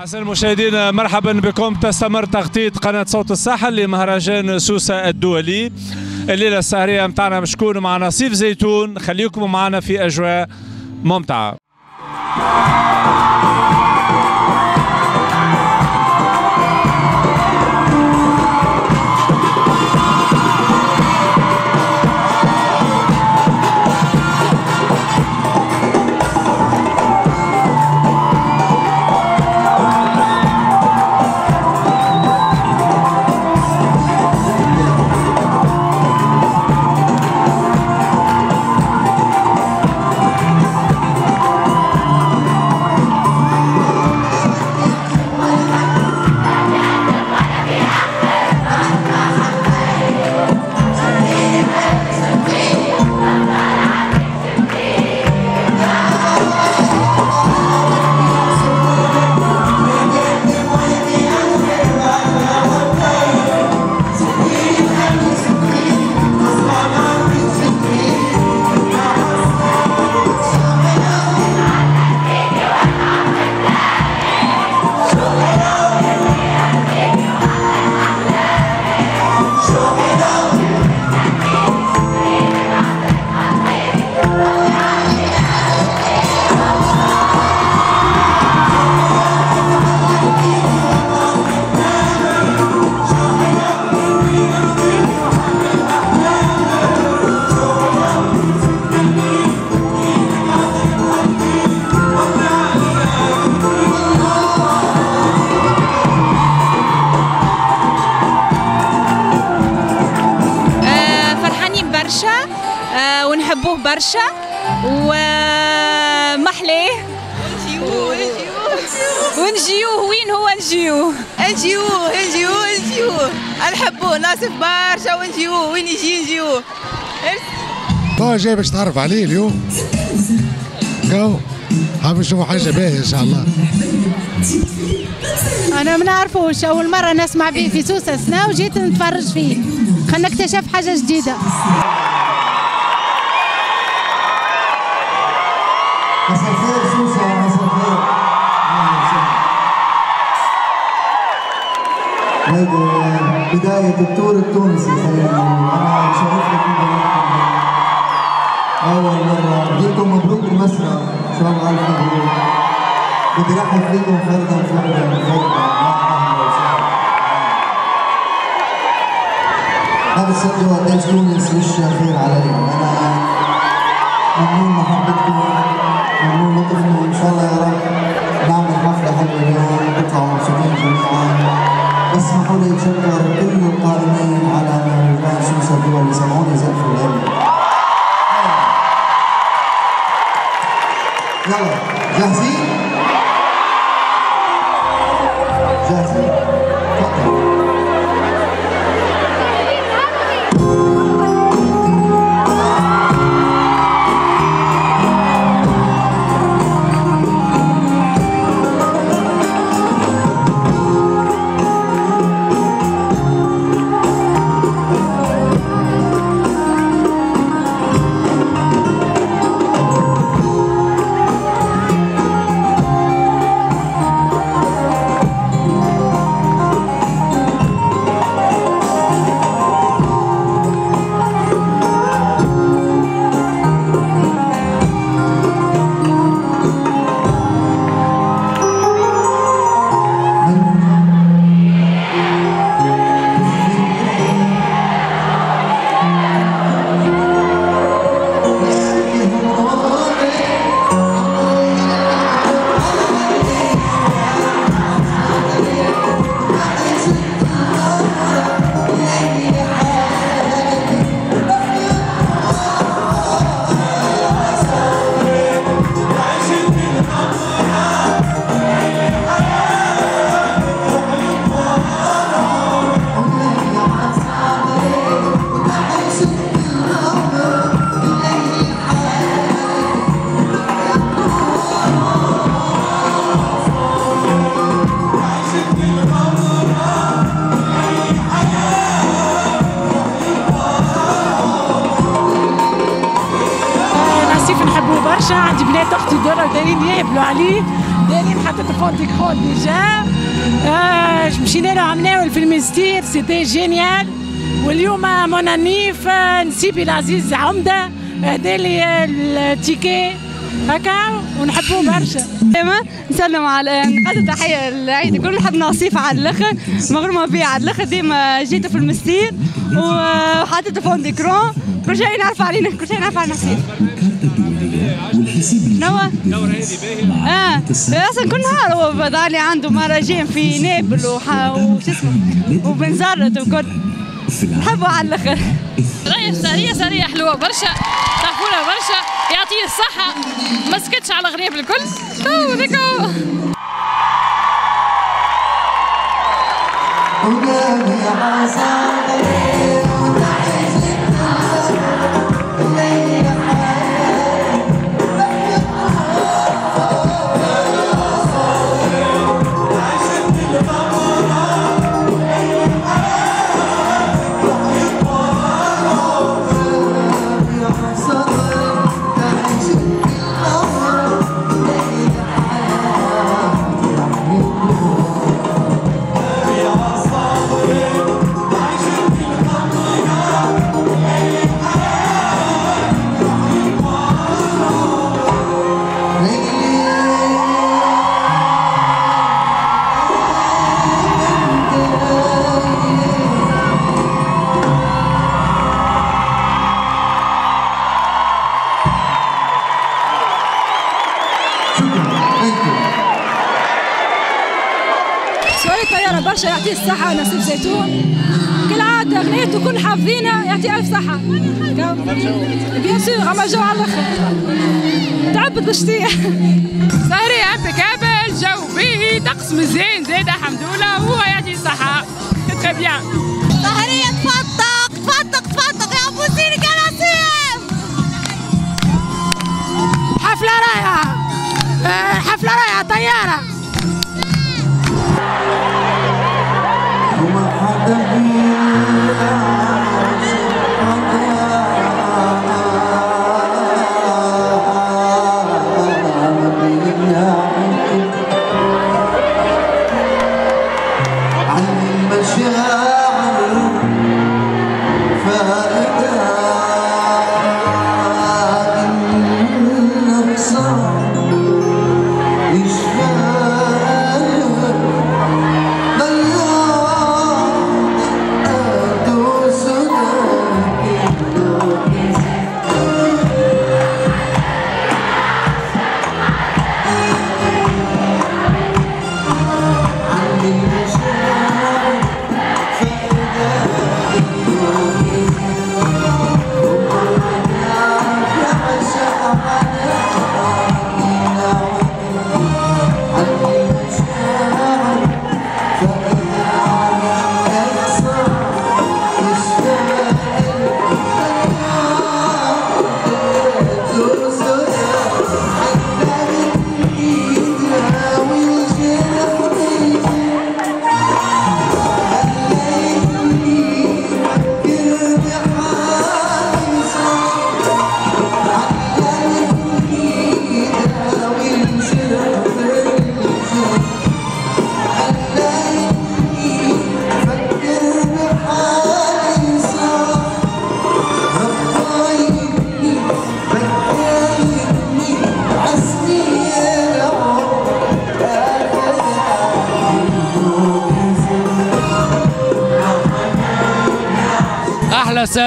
أعزائي المشاهدين مرحبا بكم. تستمر تغطية قناة صوت الساحل لمهرجان سوسة الدولي. الليلة السهرية متاعنا مشكون مع نصيف زيتون. خليكم معنا في أجواء ممتعة. نحبوه ناصف برشا ونجيوه وين يجي نجيوه تو جاي باش تعرف عليه اليوم. جو. حاب نشوفوا حاجة باهية إن شاء الله. أنا ما نعرفوش أول مرة نسمع به في سوسه سنة وجيت نتفرج فيه. خلينا نكتشف حاجة جديدة. مساء الخير سوسة مساء الخير. هيدي بداية التور التونسي خلينا نقول. أنا شرفت فيكم أول مرة. بدي لكم مبروك المسرح. إن شاء الله ألف مبروك. بدي رحب فيكم فردا فردا فردا. ما بتصدقوا قديش تونس وشها خير علينا أنا ممنون محبتكم. ممنون لطفكم. وان شاء الله يا رب نعمل حفلة حلوة اليوم. نطلعوا مبسوطين جميعا. اسمحوا لي اتشكر كل القائمين على مهرجان سوسه الدول يسمعوني زقف القلب يلا جاهزين؟ جاهزين؟ عليه دايرين حتى فونتي كرون ديجا. آه مشينا له عملناه في المستير سيتي جينيال واليوم مون نيف نسيبي العزيز عمدة. هدالي التيكي. هكا ونحبوه برشا. نسلم على نقدم تحية للعيد الكل. نحب نصيف على الأخر. مغرومه بيه على الأخر. ديما جيت في المستير. وحطيت فون ديكرون كل شيء نعرف علينا. كل شيء نعرف على نصيف نوا. آه أصلا كل نهار هو بضالي عنده مهرجان في نابل وش اسمه؟ وبنزرت وكل نحبه على الأخر. راهي سارية سارية حلوة برشا. تعرفونا برشا. يعطيه الصحة. ما سكتش على غريب الكل. تو ذيكو سؤال يعطيه ألف صحة. بيان سور عمل جو على الآخر. تعبت بشتيه سهرية امبيكابل جو باهي طقس مزيان زاد الحمد لله هو يعطيه الصحة تري بيان سهرية تفطق تفطق تفطق يا أبو زينك يا نصيب حفلة رايعه آه، حفلة رايعه طيارة.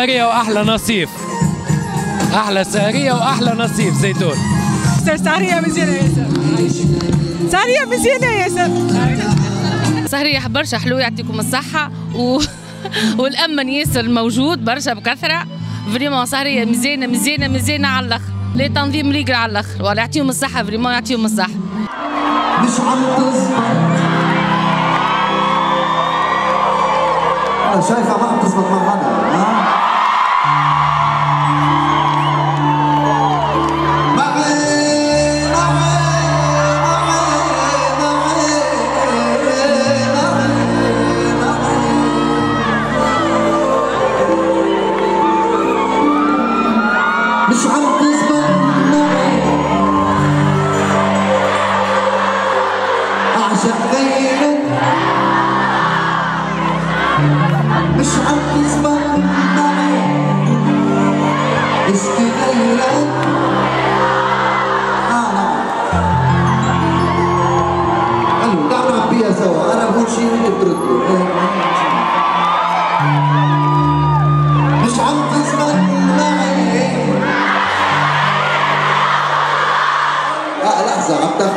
ساريه وأحلى نصيف. أحلى ساريه وأحلى نصيف زيتون. سهرية مزيانة ياسر. سهرية مزيانة ياسر. سهرية برشا حلو يعطيكم الصحة و... والأمن ياسر موجود برشا بكثرة. vraiment سهرية مزيانة مزيانة مزيانة على الآخر. لي تنظيم ريقل على الآخر. ولا يعطيهم الصحة vraiment يعطيهم الصحة. مش عم تزبط أنا شايفة ما عم تزبط مع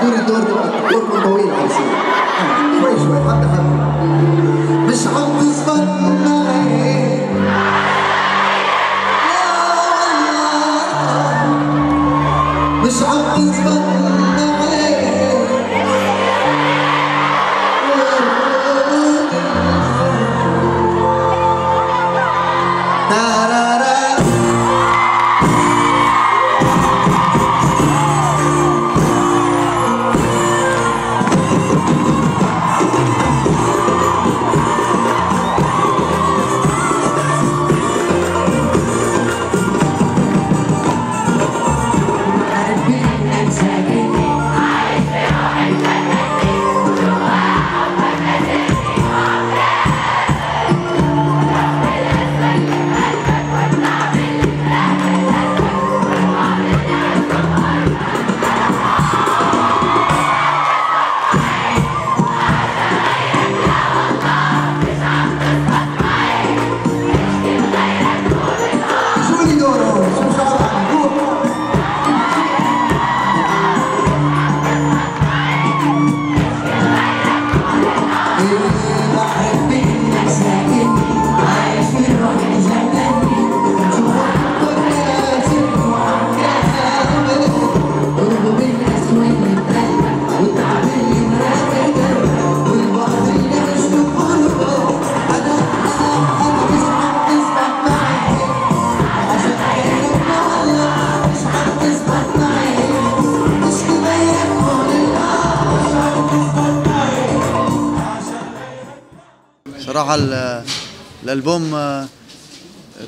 Yuri Torco, Torco Tobin, así. Y bueno, y su صراحة ال- الألبوم آه،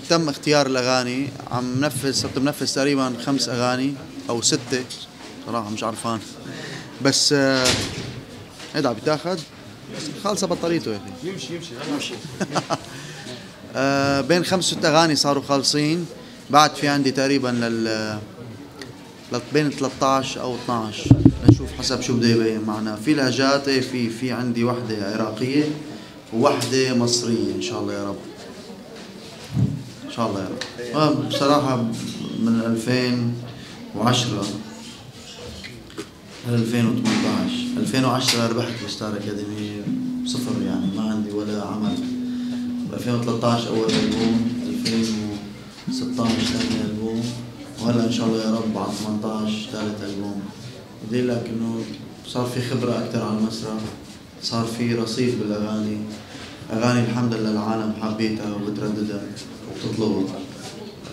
تم اختيار الأغاني. عم نفذ صرت منفذ تقريبا خمس أغاني أو ستة. صراحة مش عرفان بس آه، هيدا عم بتاخد خالصة بطاريته يا أخي يمشي. يمشي يمشي. آه، بين خمس ست أغاني صاروا خالصين. بعد في عندي تقريبا لل بين 13 أو 12 نشوف حسب شو بده يبين معنا. في لهجات إيه، في في عندي وحدة عراقية. ووحده مصرية إن شاء الله يا رب. إن شاء الله يا رب. آه، بصراحة من 2010 ل 2018 2010 ربحت بستار اكاديمي صفر يعني ما عندي ولا عمل. ب 2013 أول ألبوم 2016 ثاني ألبوم وهلا إن شاء الله يا رب على 18 ثالث ألبوم. بدي لك انه صار في خبرة أكثر على المسرح. صار في رصيد بالأغاني. أغاني الحمد لله العالم حبيتها وبترددها وبتطلبها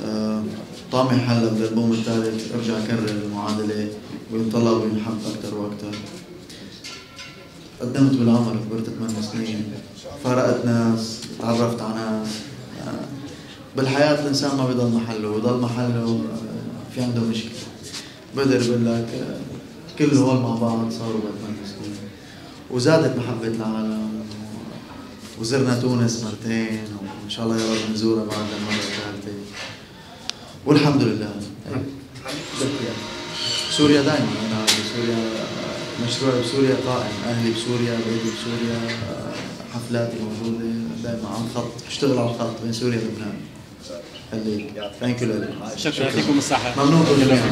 آه، طامح هلا بالألبوم الثالث ارجع أكرر المعادلة. وينطلب وينحب أكثر وأكثر قدمت بالعمر كبرت ثمان سنين. فارقت ناس تعرفت على ناس. آه، بالحياة الإنسان ما بيضل محله بضل محله آه، في عنده مشكلة. بقدر بقول لك آه، كل هول مع بعض صاروا سنين وزادت محبة العالم وزرنا تونس مرتين وإن شاء الله يا رب نزورها بعد المرة الثالثة. والحمد لله. سوريا. دائما أنا بسوريا مشروعي بسوريا قائم. أهلي بسوريا بيتي بسوريا حفلاتي موجودة دائما على الخط. أشتغل على الخط بين سوريا ولبنان. خليك. ثانك يو شكرا. يعطيكم الصحة. ممنون جميعا